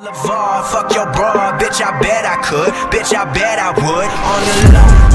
LeVar, fuck your bra, bitch, I bet I could. Bitch, I bet I would. On the low,